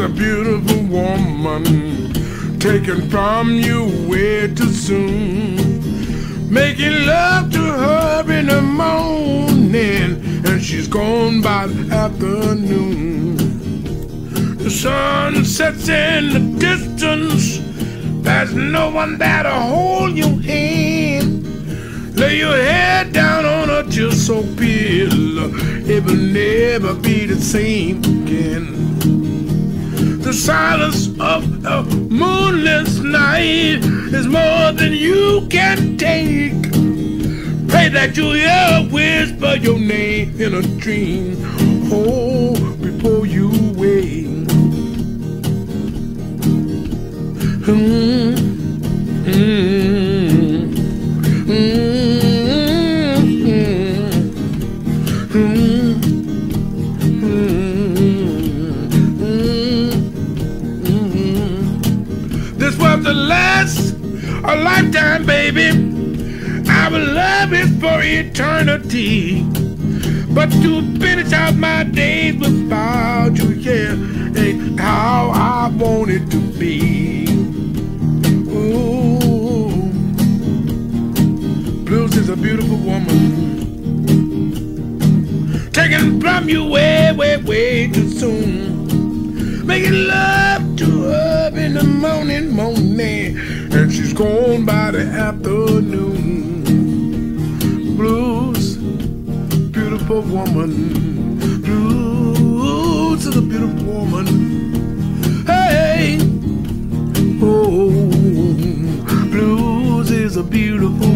a beautiful woman taken from you way too soon. Making love to her in the morning, and she's gone by the afternoon. The sun sets in the distance, there's no one there to hold your hand. Lay your head down on a just so pillow, it will never be the same again the silence of a moonless night is more than you can take. Pray that you hear whisper your name in a dream. Oh, before you wake. Mm, mm, The last a lifetime, baby. Our love is for eternity. But to finish out my days without you, yeah, ain't how I want it to be. Ooh, blues is a beautiful woman. Taken from you way, way, way too soon. Making love to her in the morning, morning, afternoon. Blues, beautiful woman. Blues is a beautiful woman. Hey, oh, blues is a beautiful